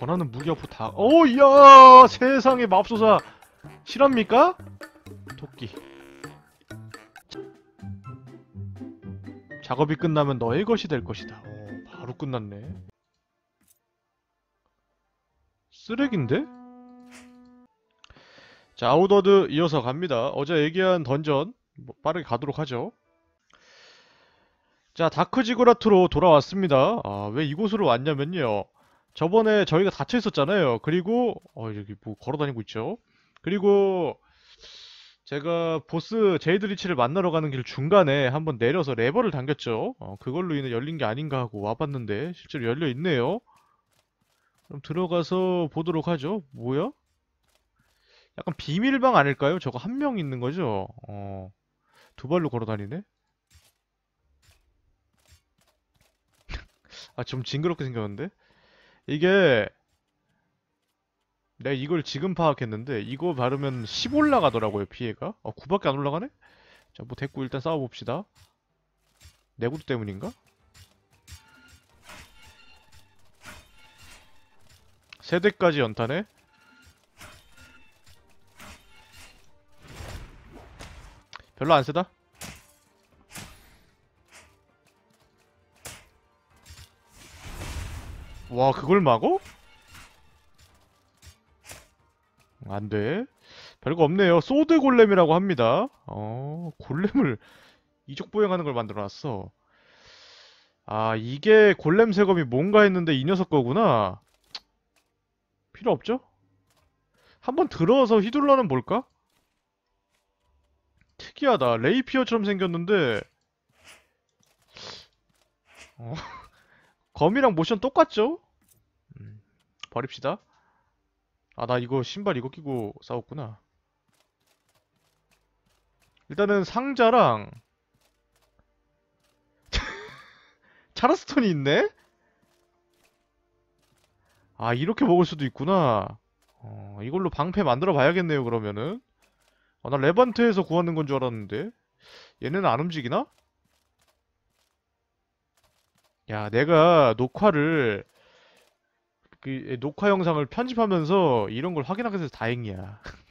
원하는 무기 어프 다. 오, 이야! 세상에 맙소사. 실합니까? 토끼. 작업이 끝나면 너의 것이 될 것이다. 오, 바로 끝났네. 쓰레기인데? 자, 아웃워드 이어서 갑니다. 어제 얘기한 던전 뭐 빠르게 가도록 하죠. 자, 다크 지구라트로 돌아왔습니다. 아, 왜 이곳으로 왔냐면요. 저번에 저희가 닫혀 있었잖아요. 그리고 어, 여기 뭐 걸어 다니고 있죠. 그리고 제가 보스 제이드리치를 만나러 가는 길 중간에 한번 내려서 레버를 당겼죠. 어, 그걸로 인해 열린 게 아닌가 하고 와봤는데 실제로 열려 있네요. 그럼 들어가서 보도록 하죠. 뭐야? 약간 비밀방 아닐까요? 저거 한 명 있는 거죠? 어, 두 발로 걸어 다니네? 아, 좀 징그럽게 생겼는데? 이게, 내가 이걸 지금 파악했는데, 이거 바르면 10 올라가더라고요, 피해가. 어, 9밖에 안 올라가네? 자, 뭐 됐고, 일단 싸워봅시다. 내구도 때문인가? 세대까지 연타네? 별로 안 세다? 와, 그걸 막어? 안 돼. 별거 없네요. 소드 골렘이라고 합니다. 어, 골렘을 이족 보행하는 걸 만들어 놨어. 아, 이게 골렘 세검이 뭔가 했는데 이 녀석 거구나. 필요 없죠? 한번 들어서 휘둘러는 볼까? 특이하다. 레이피어처럼 생겼는데 어, 검이랑 모션 똑같죠? 음, 버립시다. 아, 나 이거 신발 이거 끼고 싸웠구나. 일단은 상자랑 차라스톤이 있네? 아, 이렇게 먹을 수도 있구나. 어, 이걸로 방패 만들어 봐야겠네요, 그러면은. 아, 나 레반트에서 구하는 건 줄 알았는데. 얘네는 안 움직이나? 야, 내가 녹화를, 그, 녹화 영상을 편집하면서 이런 걸 확인하게 돼서 다행이야.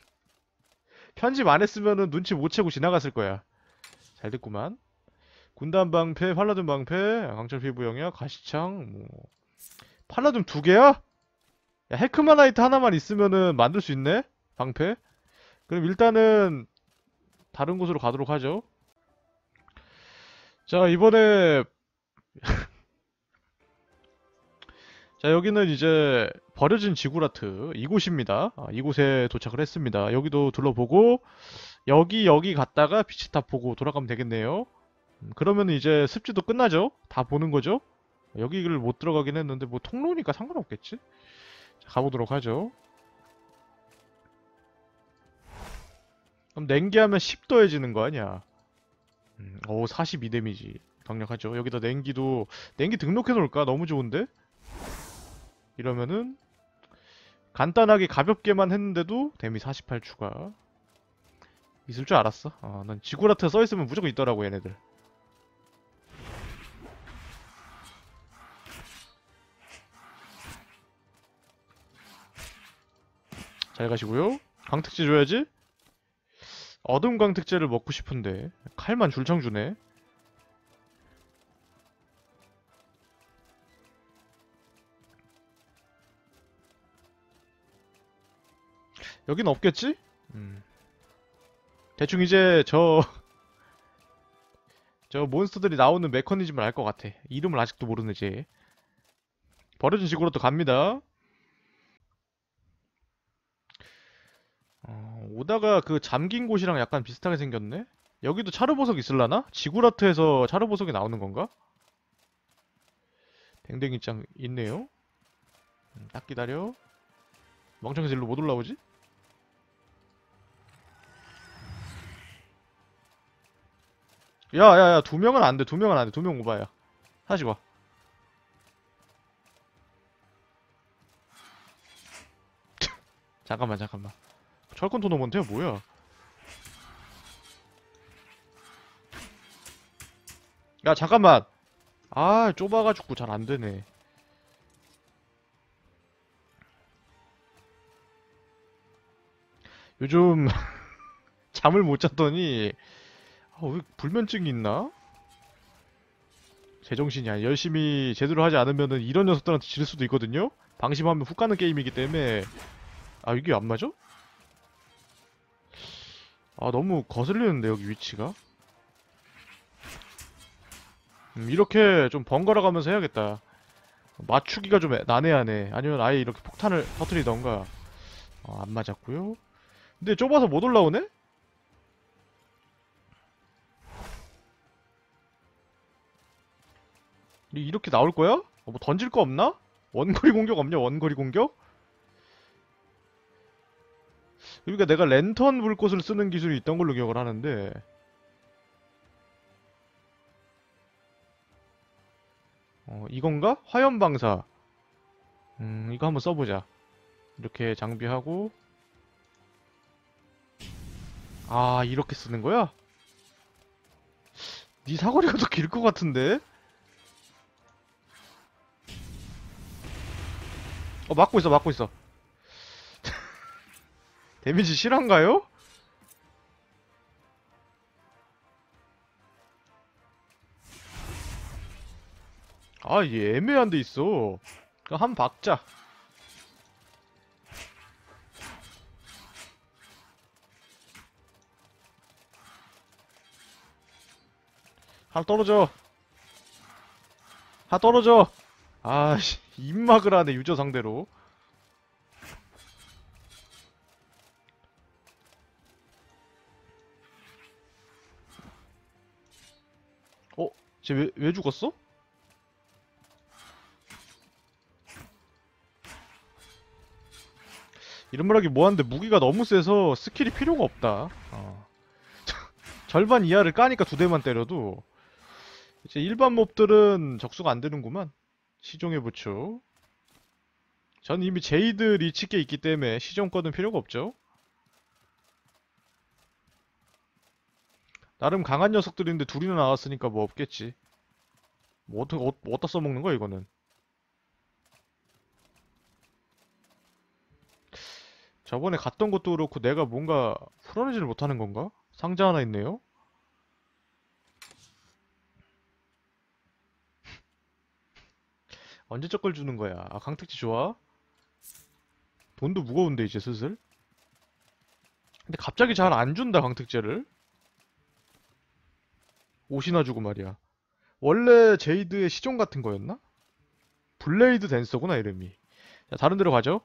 편집 안 했으면은 눈치 못 채고 지나갔을 거야. 잘 됐구만. 군단 방패, 팔라딘 방패, 강철 피부 영역, 가시창, 뭐. 팔라딘 두 개야? 야, 헤크마나이트 하나만 있으면은 만들 수 있네? 방패? 그럼 일단은 다른 곳으로 가도록 하죠. 자, 이번에 자, 여기는 이제 버려진 지구라트 이곳입니다. 아, 이곳에 도착을 했습니다. 여기도 둘러보고 여기 여기 갔다가 비치탑 보고 돌아가면 되겠네요. 음, 그러면 이제 습지도 끝나죠? 다 보는 거죠? 여기를 못 들어가긴 했는데 뭐 통로니까 상관없겠지? 자, 가보도록 하죠. 그럼 냉기하면 10 더해지는 거 아니야? 음, 오, 42 데미지. 강력하죠. 여기다 냉기도, 냉기 등록해 놓을까? 너무 좋은데? 이러면은, 간단하게 가볍게만 했는데도 데미 48 추가. 있을 줄 알았어. 아, 난 지구라트 써있으면 무조건 있더라고, 얘네들. 잘 가시고요. 광택제 줘야지. 어둠 광택제를 먹고 싶은데 칼만 줄창 주네. 여긴 없겠지? 음. 대충 이제 저... 저 몬스터들이 나오는 메커니즘을 알 것 같아. 이름을 아직도 모르는지. 버려진 지구로 또 갑니다. 어, 오다가 그 잠긴 곳이랑 약간 비슷하게 생겼네? 여기도 차르보석 있을라나? 지구라트에서 차르보석이 나오는 건가? 댕댕이짱 있네요. 음, 딱 기다려. 멍청해서 일로 못 올라오지? 야야야 두 명은 안돼 두 명은 안돼 두 명 오바야. 다시 와 잠깐만 잠깐만. 철권 토너먼트야 뭐야? 야 잠깐만. 아 좁아가지고 잘 안되네. 요즘 잠을 못 잤더니 아, 왜 불면증이 있나? 제정신이 아니 열심히 제대로 하지 않으면은 이런 녀석들한테 질 수도 있거든요? 방심하면 훅 가는 게임이기 때문에 아 이게 안 맞아? 아 너무 거슬리는데 여기 위치가 음, 이렇게 좀 번갈아 가면서 해야겠다 맞추기가 좀 애- 난해하네 아니면 아예 이렇게 폭탄을 터트리던가 어, 안 맞았고요 근데 좁아서 못 올라오네? 이- 이렇게 나올 거야? 어, 뭐 던질 거 없나? 원거리 공격 없냐? 원거리 공격? 그러니까 내가 랜턴 불꽃을 쓰는 기술이 있던 걸로 기억을 하는데 어, 이건가? 화염방사 음, 이거 한번 써보자 이렇게 장비하고 아, 이렇게 쓰는 거야? 네 사거리가 더 길 것 같은데? 어, 막고 있어, 막고 있어. 데미지 실한가요? 아, 얘 애매한 데 있어. 한 박자. 하나 떨어져. 하나 떨어져. 아씨, 입막을 하네, 유저 상대로. 어? 쟤 왜, 왜 죽었어? 이런 말하기 뭐한데 무기가 너무 세서 skill이 필요가 없다. 어. 절반 이하를 까니까 두 대만 때려도 이제 일반 mob들은 적수가 안 되는구만. 시종의 부츠. 전 이미 제이드 리치께 있기 때문에 시종 거는 필요가 없죠. 나름 강한 녀석들인데 둘이나 나왔으니까 뭐 없겠지. 뭐 어떻게 어, 뭐 어디다 써먹는 거야 이거는. 저번에 갔던 것도 그렇고 내가 뭔가 풀어내지를 못하는 건가? 상자 하나 있네요. 언제 저걸 주는 거야? 아, 강택지 좋아? 돈도 무거운데, 이제 슬슬? 근데 갑자기 잘 안 준다, 강택제를. 옷이나 주고 말이야. 원래 제이드의 시종 같은 거였나? 블레이드 댄서구나, 이름이. 자, 다른 데로 가죠.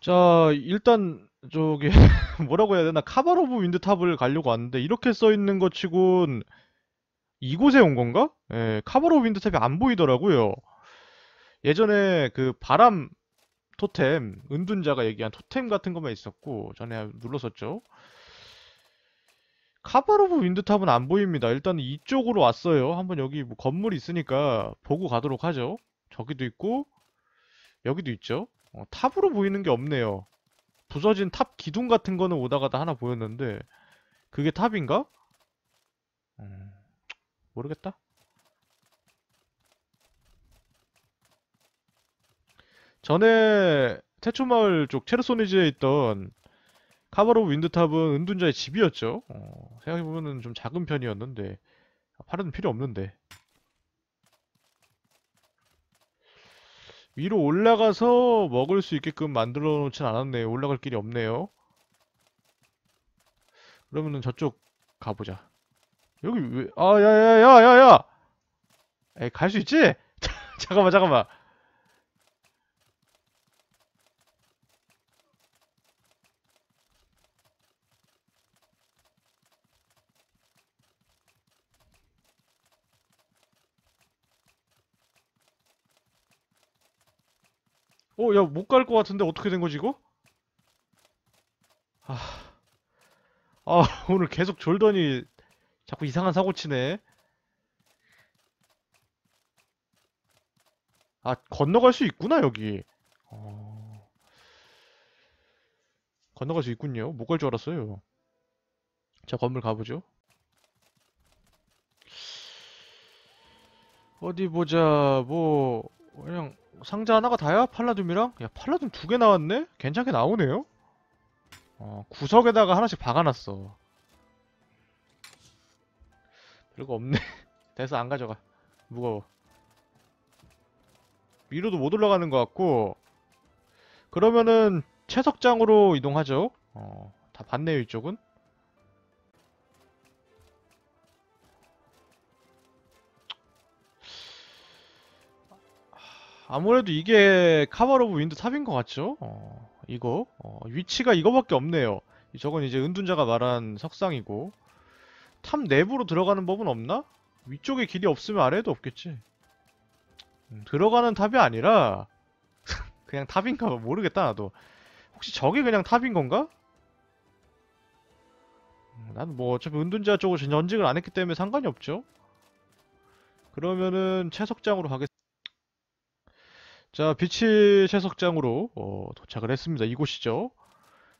자, 일단, 저기, 뭐라고 해야 되나? 카바로브 윈드탑을 가려고 왔는데, 이렇게 써있는 것 치곤, 이곳에 온 건가? 예, 카바로 윈드탑이 안 보이더라고요. 예전에 그 바람 토템, 은둔자가 얘기한 토템 같은 것만 있었고, 전에 눌렀었죠. 카바로브 윈드탑은 안 보입니다. 일단 이쪽으로 왔어요. 한번 여기 뭐 건물이 있으니까 보고 가도록 하죠. 저기도 있고, 여기도 있죠. 어, 탑으로 보이는 게 없네요. 부서진 탑 기둥 같은 거는 오다 가다 하나 보였는데, 그게 탑인가? 음, 모르겠다. 전에 태초마을 쪽 체르소니지에 있던 카바로브 윈드탑은 은둔자의 집이었죠. 어, 생각해보면 좀 작은 편이었는데 팔은 필요 없는데 위로 올라가서 먹을 수 있게끔 만들어 놓진 않았네요. 올라갈 길이 없네요. 그러면은 저쪽 가보자. 여기 왜? 아, 야야야야야! 에이, 갈 수 있지? 잠깐만, 잠깐만. 어, 야, 못 갈 것 같은데 어떻게 된 거지, 이거? 아, 아, 오늘 계속 졸더니 자꾸 이상한 사고 치네. 아, 건너갈 수 있구나, 여기. 어, 건너갈 수 있군요. 못 갈 줄 알았어요. 자, 건물 가보죠. 어디 보자, 뭐, 그냥 상자 하나가 다야? 팔라듐이랑? 야, 팔라듐 두개 나왔네? 괜찮게 나오네요? 어, 구석에다가 하나씩 박아놨어. 별거 없네. 돼서 안 가져가. 무거워. 위로도 못 올라가는 것 같고. 그러면은 채석장으로 이동하죠. 어, 다 봤네요, 이쪽은. 아무래도 이게 Cabal of Wind 탑인 것 같죠? 어, 이거 어, 위치가 이거밖에 없네요. 저건 이제 은둔자가 말한 석상이고 탑 내부로 들어가는 법은 없나? 위쪽에 길이 없으면 아래에도 없겠지. 음, 들어가는 탑이 아니라 그냥 탑인가 봐. 모르겠다 나도. 혹시 저게 그냥 탑인 건가? 음, 난뭐 어차피 은둔자 쪽을 전직을 안 했기 때문에 상관이 없죠. 그러면은 채석장으로 가겠. 자, 비치 채석장으로 어, 도착을 했습니다. 이곳이죠.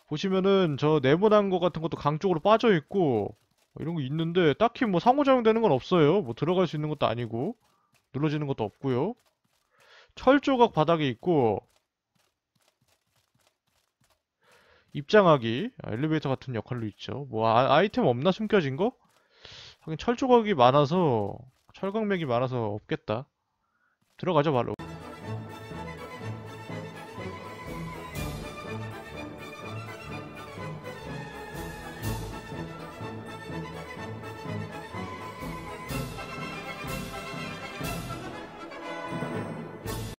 보시면은 저 네모난 거 같은 것도 강 쪽으로 빠져 있고 어, 이런 거 있는데 딱히 뭐 상호작용 되는 건 없어요. 뭐 들어갈 수 있는 것도 아니고 눌러지는 것도 없고요. 철 조각 바닥에 있고 입장하기 아, 엘리베이터 같은 역할로 있죠. 뭐 아, 아이템 없나 숨겨진 거? 하긴 철 조각이 많아서 철광맥이 많아서 없겠다. 들어가죠 바로.